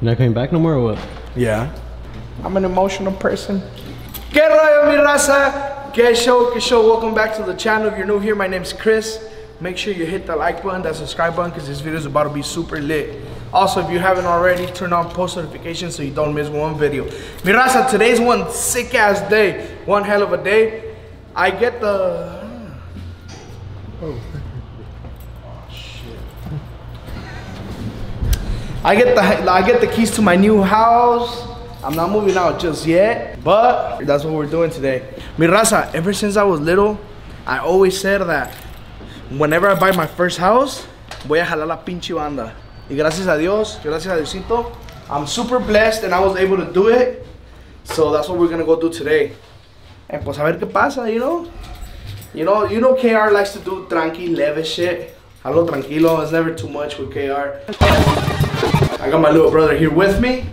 You're not coming back no more or what? Yeah. I'm an emotional person. Que rollo, mi raza? Que show, que show. Welcome back to the channel. If you're new here, my name's Khrys. Make sure you hit the like button, that subscribe button, because this video is about to be super lit. Also, if you haven't already, turn on post notifications so you don't miss one video. Mi raza, today's one sick ass day. One hell of a day. I get the. Oh. I get the I get the keys to my new house. I'm not moving out just yet, but that's what we're doing today. Mi raza, ever since I was little, I always said that whenever I buy my first house, voy a jalar la pinche banda. Y gracias a Dios, gracias a Diosito, I'm super blessed and I was able to do it. So that's what we're gonna go do today. And pues a ver qué pasa, you know? You know, you know KR likes to do tranqui, leve shit. Algo tranquilo, it's never too much with KR. I got my little brother here with me.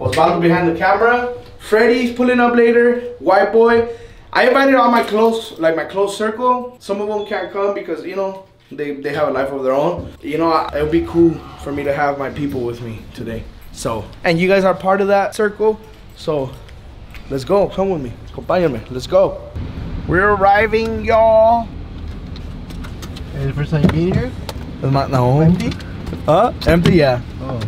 Osvaldo behind the camera. Freddy's pulling up later. White boy. I invited all my close, like my close circle. Some of them can't come because, you know, they, they have a life of their own. You know, it would be cool for me to have my people with me today. So, and you guys are part of that circle. So, let's go. Come with me. Acompáñame. Let's go. We're arriving, y'all. Is the first time you being here? No. Empty? Huh? Empty, yeah. Oh.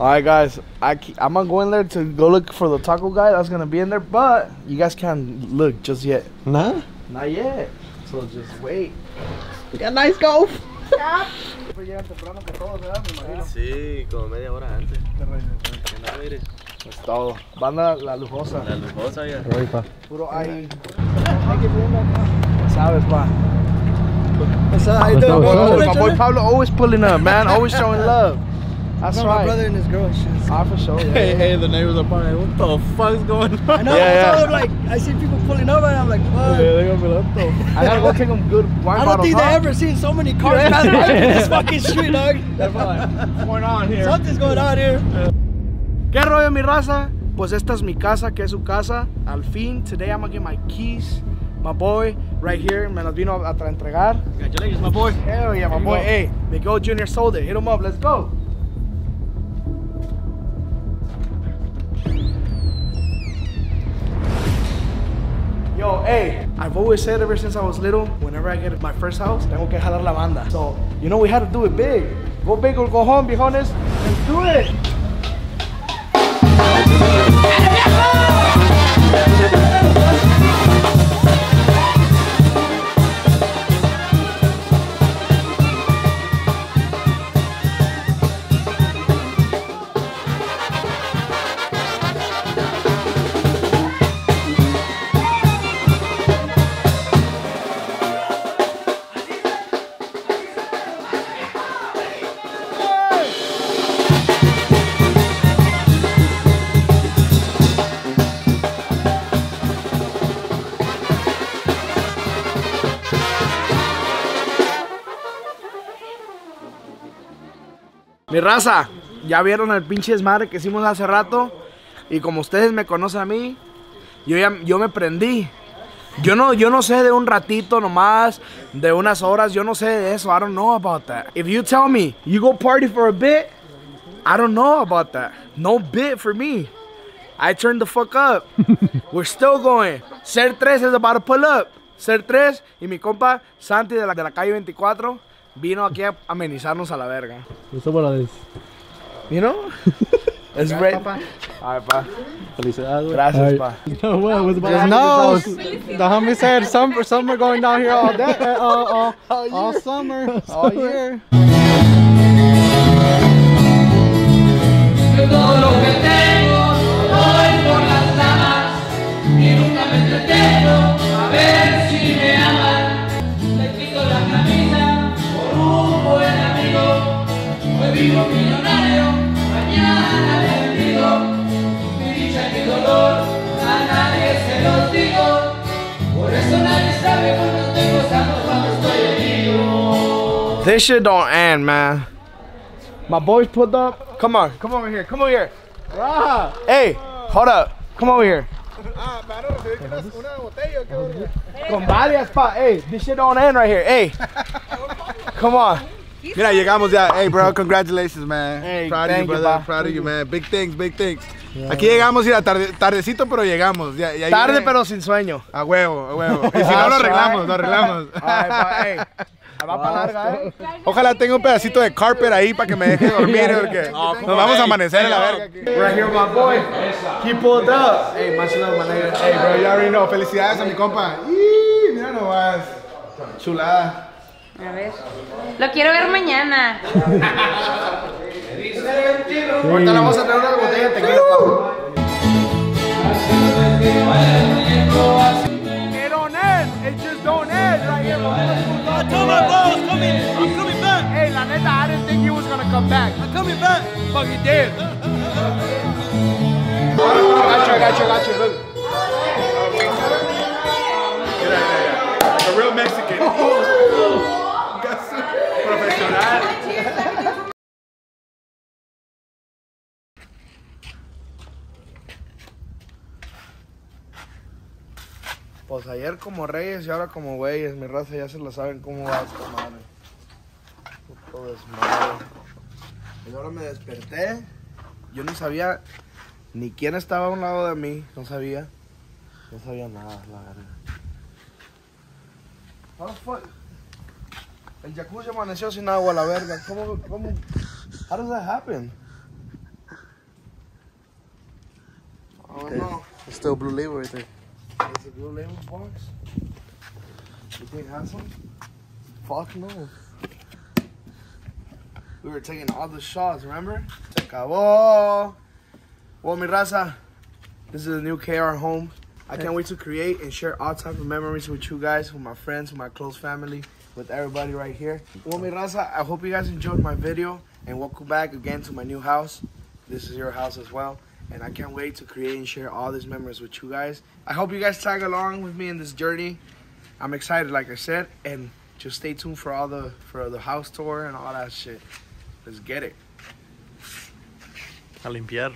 All right, guys. I I'm gonna go in there to go look for the taco guy that's gonna be in there, but you guys can't look just yet. Nah? Not yet. So just wait. We got nice golf. Sí, como media hora antes. Que no, mire, Es todo. Banda la lujosa. la lujosa ya. Right, pa. Puro ahí. Sabes, pa. What's up? How you doing, bro? My boy Pablo always pulling up, man. Always showing love. That's No, my brother and his girl. Shit. Ah, for sure. Hey, Yeah. hey, the neighbors are probably like, what the fuck's going on? I know. Yeah, yeah. told him, like I see people pulling over, and I'm like, fuck. they're gonna be like, what the f- I gotta go take them good wine I don't think huh? they ever seen so many cars pass by this fucking street, dog. What's going on here? Something's going on here. ¿Qué rollo mi raza? Pues esta es mi casa, que es su casa. Al fin, today I'm gonna get my keys. My boy, right here, me las vino a, entregar. Congratulations, my boy. Hell yeah, my boy. go. Hey, Miguel Jr. sold it. Hit him up. Let's go. Yo, hey, I've always said ever since I was little, whenever I get my first house, tengo que jalar la banda. So, you know, we had to do it big. Go big or go home, viejones. Let's do it. Mi raza, ya vieron el pinche desmadre que hicimos hace rato. Y como ustedes me conocen a mí, yo ya yo me prendí. Yo no, yo no sé de un ratito nomás, de unas horas, yo no sé de eso. I don't know about that. If you tell me you go party for a bit, I don't know about that. No bit for me. I turned the fuck up. We're still going. Ser 3 is about to pull up. Ser 3 y mi compa Santi de la, de la calle 24 vino aquí a amenizarnos a la verga. Up with this? You know? It's great. Alright, pa. Felicidades. Gracias, pa. Know what? What's about Just happen? the homie said some summer going down here all day, uh, all, all, all summer, all year. Todo lo que tengo doy por las damas y nunca me entretengo a ver si me aman. This shit don't end, man. My boys pulled up. Come on, come over here, come over here. Hey, hold up. Come over here. Con varias pa. Hey, this shit don't end right here. Hey, come on. Mira, llegamos ya. Hey, bro, congratulations, man. Hey, proud of you, you, brother. pa. proud of you, man. Big things, big things. Aquí llegamos, mira, tarde, tardecito, pero llegamos. Ya, ya Tarde viene- pero sin sueño. A huevo, a huevo. Y si no, lo arreglamos, lo arreglamos. Ay, pa, ey. Va para larga, eh. Ojalá tenga un pedacito de carpet ahí para que me deje dormir, porque nos vamos a amanecer en la verga aquí. Right here, my boy. He pulled up. Hey, much love, my nigga. Hey, bro, you already know. Felicidades a mi compa. ¡Ih! Mira nomás. Chulada. A ver. Lo quiero ver mañana. Ahorita le vamos a traer una botella de tequila. It don't end. It just don't end right here. I told my boss, coming. I'm coming back. Hey, la neta, I didn't think he was gonna come back. I'm coming back. But he did. Pues ayer como reyes y ahora como güeyes. Mi raza ya se la saben cómo va esta madre. Puto desmadre. Y ahora me desperté. Yo no sabía ni quién estaba a un lado de mí. No sabía. No sabía nada, la verdad. How the fuck? El jacuzzi amaneció sin agua, la verga. ¿Cómo, cómo? How does that happen? Oh no. It's still blue label right there. Is it blue label box? You think handsome? Fuck no. We were taking all the shots, remember? Se acabó. Well, mi raza, this is a new KR home. I can't wait to create and share all type of memories with you guys, with my friends, with my close family, with everybody right here. Well, mi raza, I hope you guys enjoyed my video and welcome back again to my new house. This is your house as well. And I can't wait to create and share all these memories with you guys. I hope you guys tag along with me in this journey. I'm excited, like I said, and just stay tuned for all the for the house tour and all that shit. Let's get it. A limpiar.